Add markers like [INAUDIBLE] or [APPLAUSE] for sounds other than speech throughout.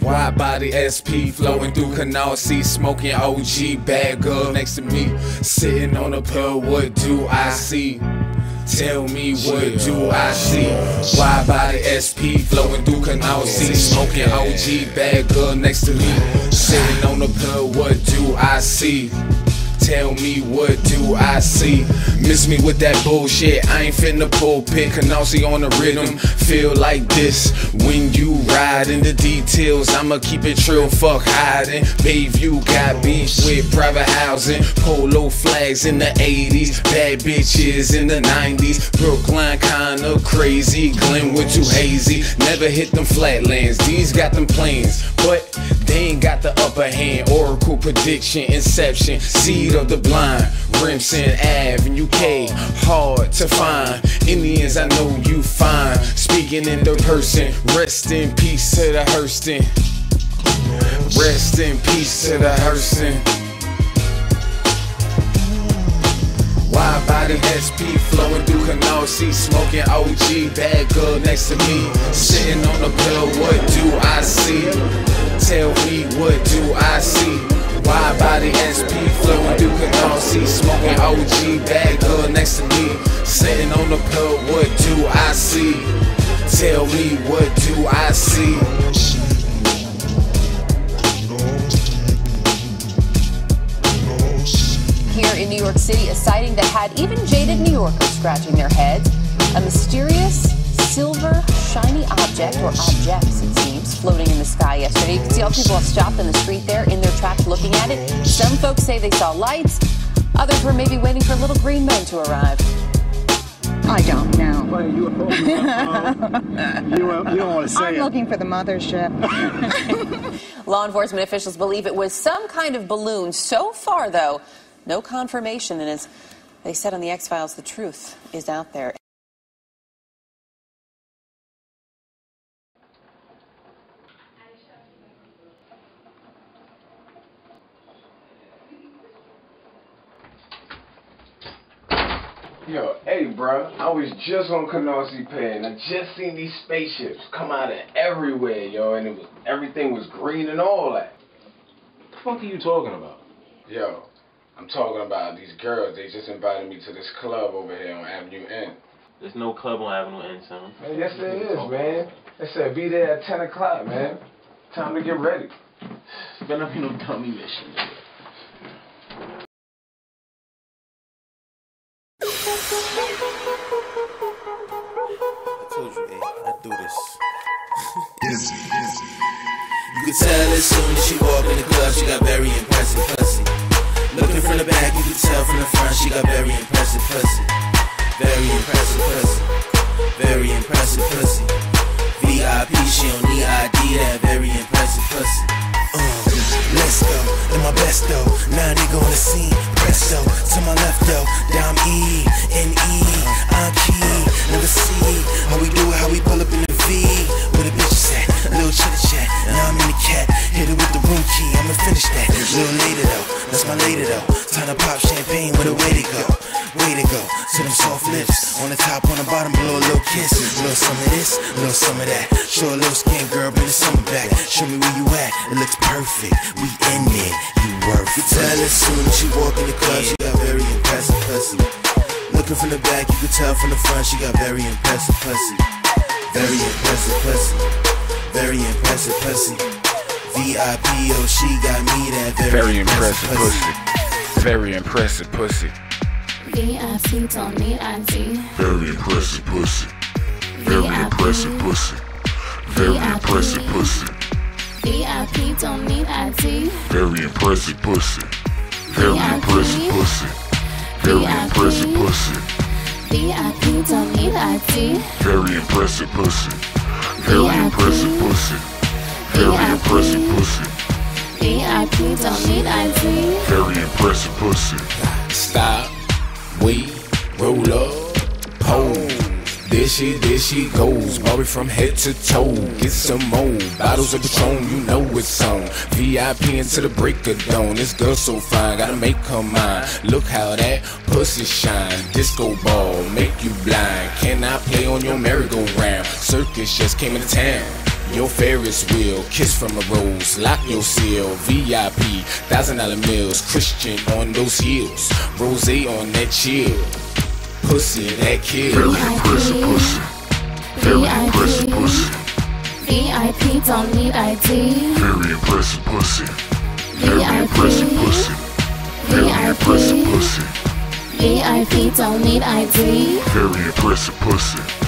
Wide body SP flowing through Canarsie, smoking OG, bad girl next to me, sitting on a pill. What do I see? Tell me what do I see? Wide body SP flowing through Canarsie, smoking OG, bad girl next to me, sitting on a pill. What do I see? Tell me what do I see? Miss me with that bullshit. I ain't finna pulpit. Canarsie on the rhythm. Feel like this when you ride in the details. I'ma keep it trill. Fuck hiding. Bayview got beef with private housing. Polo flags in the 80s. Bad bitches in the 90s. Breukelen kinda crazy. Glenwood too hazy. Never hit them flatlands. These got them planes. But they ain't got the upper hand. Oracle prediction, inception, of the blind. Remsen Ave in UK, hard to find. Indians, I know you fine. Speaking in the person, rest in peace to the Hurston. Rest in peace to the Hurston. Wide body SP flowing through Canarsie, smoking OG, bad girl next to me, sitting on Smoking OG, bad girl next to me, sitting on the pill. What do I see? Tell me what do I see? Here in New York City, a sighting that had even jaded New Yorkers scratching their heads. A mysterious silver shiny object, or objects it seems, floating in the sky yesterday. You can see how people have stopped in the street there in their tracks looking at it. Some folks say they saw lights. Others were maybe waiting for little green men to arrive. I don't know. Well, you, you, don't- you don't want to say I'm it. looking for the mothership. [LAUGHS] Law enforcement officials believe it was some kind of balloon. So far, though, no confirmation. And as they said on the X Files, the truth is out there. Yo, hey, bro. I was just on Canarsie Pier and I just seen these spaceships come out of everywhere, yo, and it was everything was green and all that. What the fuck are you talking about? Yo, I'm talking about these girls. They just invited me to this club over here on Avenue N. There's no club on Avenue N, son. Man, yes, there is, man. They said be there at 10 o'clock, man. Time to get ready. Better not be no dummy mission. I tell from the front, she got very impressive pussy. Very impressive pussy. Very impressive pussy. VIP, she don't need ID, that very impressive pussy. Uh, let's go, in my best though. Now they on the scene, presto. To my left though, N E, the summer back. Show me where you at, it looks perfect. We in it, you worth it. You tell as soon as she walk in the club, she got very impressive pussy. Looking from the back, you can tell from the front, she got very impressive pussy. Very impressive pussy. Very impressive pussy. VIP, oh, she got me that very, Very impressive pussy. Very impressive pussy. VIP don't need ID. Very impressive pussy. Very impressive pussy. Very impressive pussy. VIP don't need ID. Very impressive pussy. Very impressive pussy. Very impressive pussy. VIP don't need ID. Very impressive pussy. Very impressive pussy. Very impressive pussy. VIP don't need ID. Very impressive pussy. Stop, wait, roll up, pose. There she, there she goes, Barbie from head to toe. Get some more bottles of Patron, you know it's on. VIP into the break of dawn. This girl so fine, gotta make her mine. Look how that pussy shine. Disco ball, make you blind. Can I play on your merry-go-round? Circus just came into town. Your Ferris wheel, kiss from a rose, lock your seal, VIP, thousand dollar meals, Christian on those heels, rose on that chill, pussy that kill. Very impressive pussy. Very impressive pussy. VIP don't need ID. Very impressive pussy. Very impressive pussy. Very impressive pussy. VIP don't need ID. Very impressive pussy.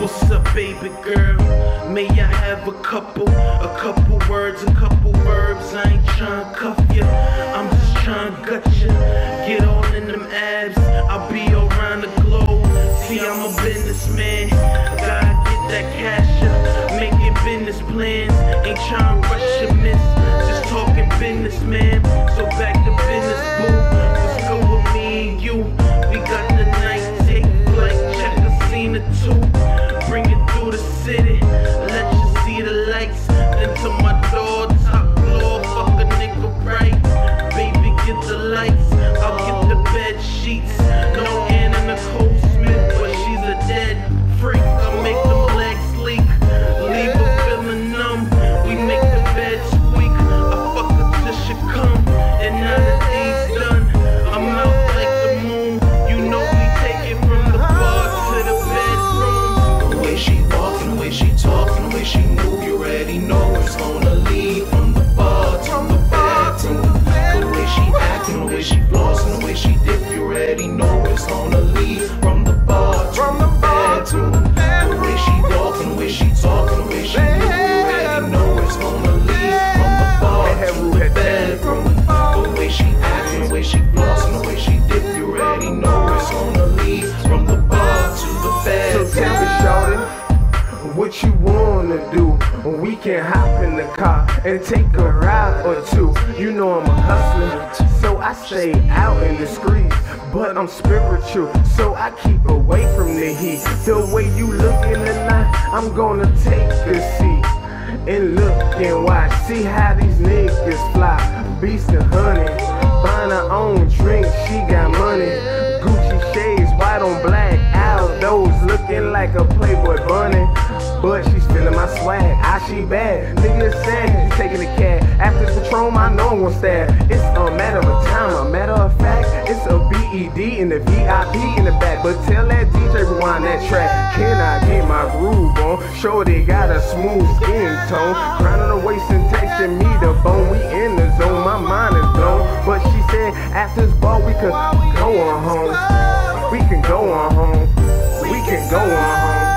What's up, baby girl? May I have a couple, a couple words, a couple verbs? I ain't tryna cuff ya, I'm just tryna gut ya. Get all in them abs, I'll be around the globe. See, I'm a businessman, gotta get that cash up. Making business plans, can hop in the car and take a ride or two. You know I'm a hustler, so I stay out in the streets. But I'm spiritual, so I keep away from the heat. The way you looking tonight, I'm gonna take a seat and look and watch. See how these niggas fly. Beast and honey, buying her own drink, she got money. Gucci shades, white on black, outdoors looking like a Playboy bunny. But she's feeling my swag, she bad. Nigga sad, you taking a cab. After Patron, I know I'm gonna stab. It's a matter of time, a matter of fact. It's a BED in the VIP in the back. But tell that DJ rewind that track. Can I get my groove on? Sure they got a smooth skin tone. On the waist and tasting me the bone. We in the zone, my mind is blown. But she said after this ball we could go on home. We can go on home. We can go on home.